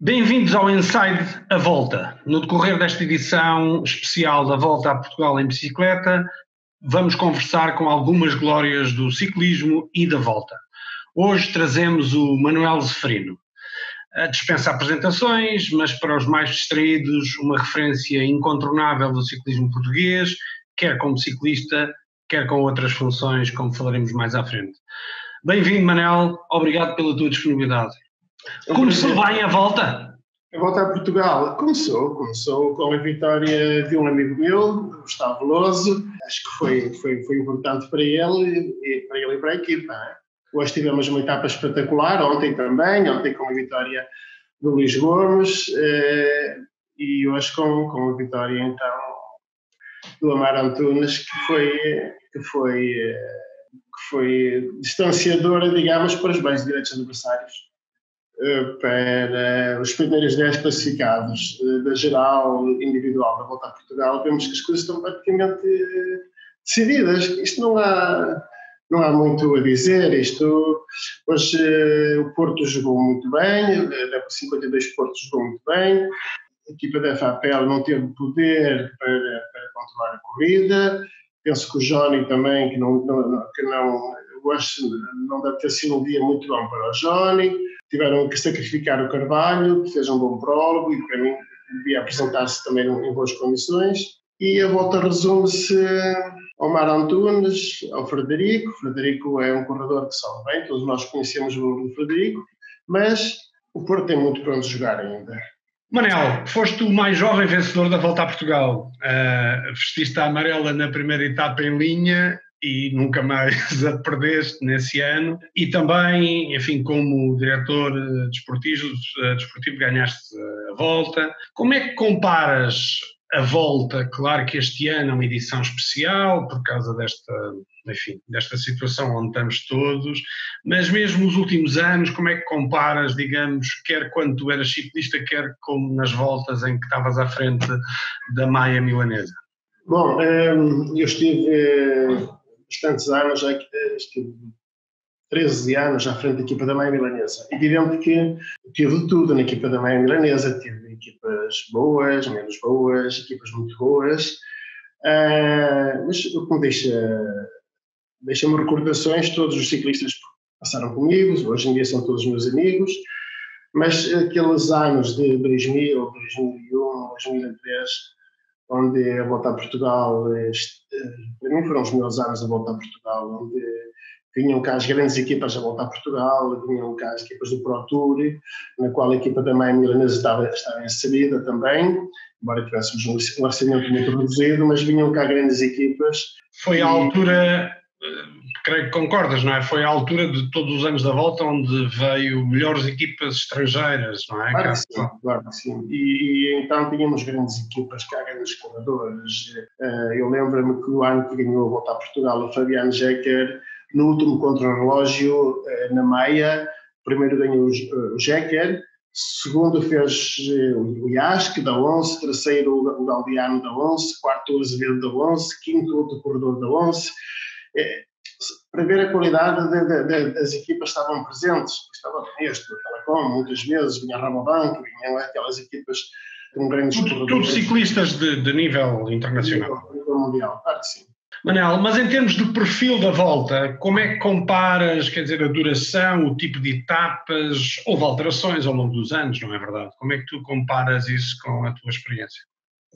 Bem-vindos ao Inside a Volta. No decorrer desta edição especial da Volta a Portugal em bicicleta, vamos conversar com algumas glórias do ciclismo e da volta. Hoje trazemos o Manuel Zeferino. Dispensa apresentações, mas para os mais distraídos, uma referência incontornável do ciclismo português, quer como ciclista, quer com outras funções, como falaremos mais à frente. Bem-vindo, Manel. Obrigado pela tua disponibilidade. Começou bem a volta? A volta a Portugal começou, começou com a vitória de um amigo meu, Gustavo Veloso. Acho que foi, foi, foi importante para ele, e para ele e para a equipa. É? Hoje tivemos uma etapa espetacular, ontem também, ontem com a vitória do Luís Gomes eh, e hoje com, com a vitória então do Amar Antunes, que foi, que foi, eh, que foi distanciadora, digamos, para os bens direitos adversários eh, para os primeiros 10 classificados eh, da geral individual da Volta a Portugal, vemos que as coisas estão praticamente eh, decididas. Isto não há, não há muito a dizer. Isto, hoje o Porto jogou muito bem, da 52 Porto jogou muito bem, a equipa da FAPEL não teve poder para, para controlar a corrida. Penso que o Johnny também, que não, que não hoje não deve ter sido um dia muito bom para o Johnny tiveram que sacrificar o Carvalho, que fez um bom prólogo e para mim devia apresentar-se também em boas condições. E a volta resume-se ao Mar Antunes, ao Frederico. O Frederico é um corredor que sobe bem, todos nós conhecemos o Frederico, mas o Porto tem muito para onde jogar ainda. Manel, foste o mais jovem vencedor da Volta a Portugal. Uh, vestiste a amarela na primeira etapa em linha e nunca mais a perdeste nesse ano. E também, enfim, como diretor desportivo, eh, desportivo ganhaste a volta. Como é que comparas a volta? Claro que este ano é uma edição especial por causa desta, enfim, desta situação onde estamos todos, mas mesmo os últimos anos, como é que comparas, digamos, quer quando tu eras ciclista, quer como nas voltas em que estavas à frente da Maia Milanesa? Bom, eh, eu estive bastantes anos, já estive 13 anos à frente da equipa da Maia Milanesa. Evidente que tive tudo na equipa da Maia Milanesa, tive equipas boas, menos boas, equipas muito boas, uh, mas o que me deixa, deixa-me recordações, todos os ciclistas passaram comigo, hoje em dia são todos meus amigos, mas aqueles anos de 2000, 2001, 2003, onde a volta a Portugal, este, para mim foram os melhores anos a volta a Portugal, onde vinham cá as grandes equipas a voltar a Portugal, vinham cá as equipas do Pro Tour, na qual a equipa da Maia Milanesa estava, estava inserida também, embora tivéssemos um orçamento muito reduzido, mas vinham cá grandes equipas. Foi a altura creio que concordas, não é? Foi a altura de todos os anos da volta onde veio melhores equipas estrangeiras, não é? Claro que sim, claro que sim. E, e, então tínhamos grandes equipas cá, grandes corredores. Uh, eu lembro-me que o ano que ganhou a volta a Portugal, o Fabiano Jecker, no último contra-relógio uh, na Maia, primeiro ganhou o, Jecker, segundo fez o Iask da 11, terceiro o Galdiano da 11, quarto o Azevedo da 11, quinto o corredor da 11 para ver a qualidade de, de, de, das equipas que estavam presentes. Estava este, o Telecom, muitas vezes, vinha a Rabobank, vinham aquelas equipas com grandes Tudo, tudo ciclistas de, de, nível internacional. De nível mundial, claro que sim. Manel, mas em termos do perfil da volta, como é que comparas, quer dizer, a duração, o tipo de etapas, houve alterações ao longo dos anos, não é verdade? Como é que tu comparas isso com a tua experiência?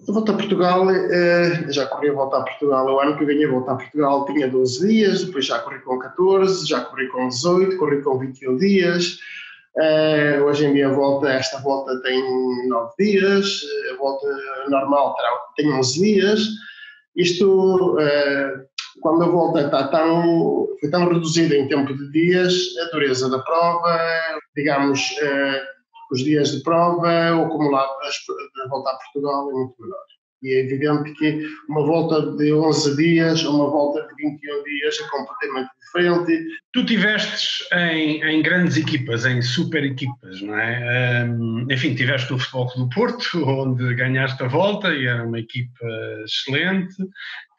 Volta a Portugal, eh, já corri a volta a Portugal, o ano que ganhei a volta a Portugal tinha 12 dias, depois já corri com 14, já corri com 18, corri com 21 dias. Eh, hoje em dia a volta, esta volta tem 9 dias, a volta normal tem 11 dias. Isto, eh, quando a volta está tão, foi tão reduzida em tempo de dias, a dureza da prova, digamos, os dias de prova, o acumulado da volta a Portugal é muito menor. E é evidente que uma volta de 11 dias uma volta de 21 dias é completamente diferente. Tu tiveste em, em grandes equipas, em super equipas, não é? Um, enfim, tiveste o Futebol do Porto, onde ganhaste a volta e era uma equipa excelente.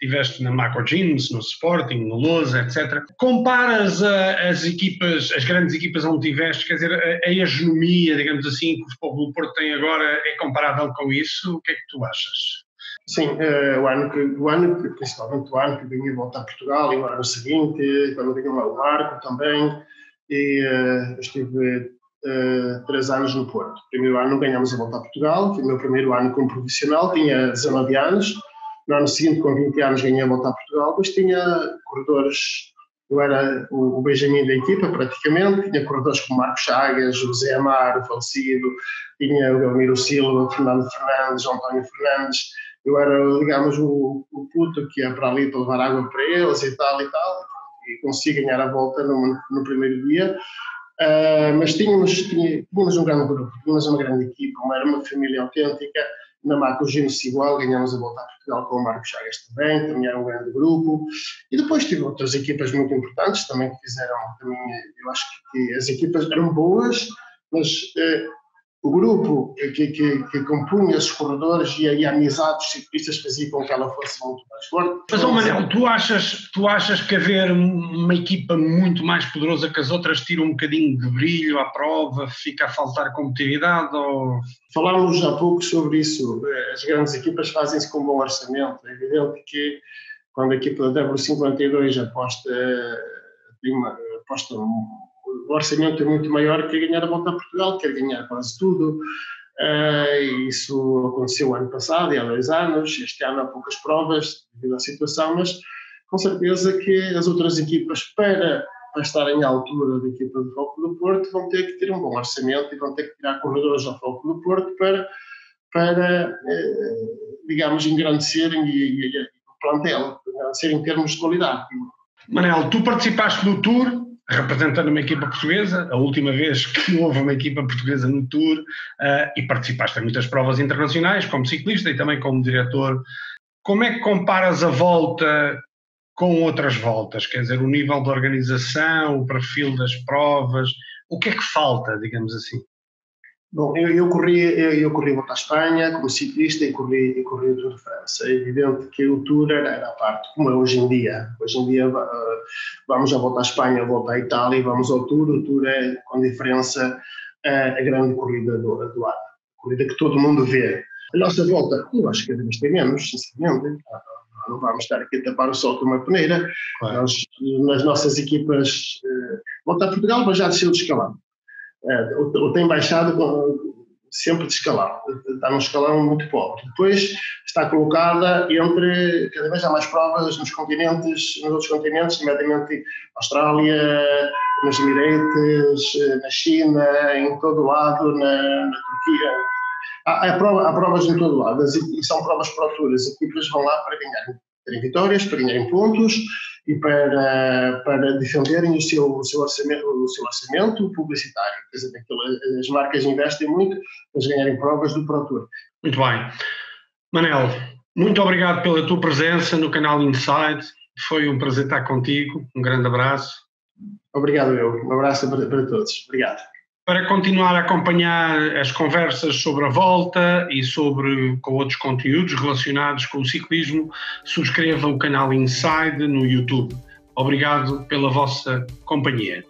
Tiveste na Macro Jeans, no Sporting, no Lousa, etc. Comparas a, as equipas, as grandes equipas onde tiveste, quer dizer, a, a hegemonia, digamos assim, que o Futebol do Porto tem agora é comparável com isso? O que é que tu achas? Sim, uh, o, ano que, o ano, principalmente o ano que vinha voltar a Portugal e o ano seguinte, quando lá o Marco também, e uh, estive uh, três anos no Porto. Primeiro ano ganhamos a volta a Portugal, foi o meu primeiro ano como profissional, tinha 19 anos, no ano seguinte, com 20 anos, ganhei a volta a Portugal, depois tinha corredores, eu era o, o Benjamin da equipa praticamente, tinha corredores como Marcos Chagas, José Amaro, falecido, tinha o Belmiro Silva, Fernando Fernandes, António Fernandes, eu era, digamos, o, o puto que ia para ali para levar água para eles e tal e tal, e consegui ganhar a volta no, no primeiro dia. Uh, mas tínhamos, tínhamos um grande grupo, tínhamos uma grande equipa, era uma família autêntica. Na Marco Gênesis igual, ganhamos a volta a Portugal com o Marcos Chagas também, também era um grande grupo. E depois tive outras equipas muito importantes também que fizeram, também, eu acho que as equipas eram boas, mas uh, o grupo que, que, que compunha esses corredores e a, e a amizade dos ciclistas fazia com que ela fosse muito mais forte. Mas, oh Manel, tu achas, tu achas que haver uma equipa muito mais poderosa que as outras tira um bocadinho de brilho à prova, fica a faltar competitividade? Ou... Falámos há pouco sobre isso. As grandes equipas fazem-se com um bom orçamento. É evidente que quando a equipa da W52 aposta, aposta o orçamento é muito maior que ganhar a volta a Portugal, quer ganhar quase tudo. Uh, isso aconteceu ano passado e há dois anos. Este ano há poucas provas devido à situação, mas com certeza que as outras equipas, para, para estarem à altura da equipa do Foco do Porto, vão ter que ter um bom orçamento e vão ter que tirar corredores ao Foco do Porto para, para uh, digamos, engrandecerem e, e, e, o plantel, engrandecer em termos de qualidade. Manel, tu participaste no Tour, representando uma equipa portuguesa, a última vez que houve uma equipa portuguesa no Tour, uh, e participaste em muitas provas internacionais, como ciclista e também como diretor. Como é que comparas a volta com outras voltas? Quer dizer, o nível de organização, o perfil das provas, o que é que falta, digamos assim? Bom, eu, eu, corri, eu, eu corri a Volta à Espanha como ciclista e corri, e corri o Tour de França. É evidente que o Tour era, era a parte, como é hoje em dia. Hoje em dia uh, vamos à Volta à Espanha, Volta à Itália e vamos ao Tour. O Tour é, com diferença, uh, a grande corrida do, do ano. Corrida que todo mundo vê. A nossa volta, eu acho que vez tem menos, sinceramente. Não vamos estar aqui a tapar o sol com uma peneira. Claro. Nós, nas nossas equipas, uh, Volta a Portugal, mas já desceu de escalão é, ou tem baixado sempre de escalão, está num escalão muito pobre. Depois está colocada entre, cada vez há mais provas nos continentes, nos outros continentes, nomeadamente Austrália, nos Emirates, na China, em todo lado, na, na Turquia. Há, há, prova, há, provas em todo lado e são provas alturas. As equipas vão lá para ganhar terem vitórias, para ganharem pontos e para, para defenderem o seu, o, seu orçamento, o seu orçamento publicitário. Quer dizer, as marcas investem muito para ganharem provas do Pro Tour. Muito bem. Manel, muito obrigado pela tua presença no canal Inside. Foi um prazer estar contigo. Um grande abraço. Obrigado, eu. Um abraço para, para todos. Obrigado. Para continuar a acompanhar as conversas sobre a volta e sobre com outros conteúdos relacionados com o ciclismo, subscreva o canal Inside no YouTube. Obrigado pela vossa companhia.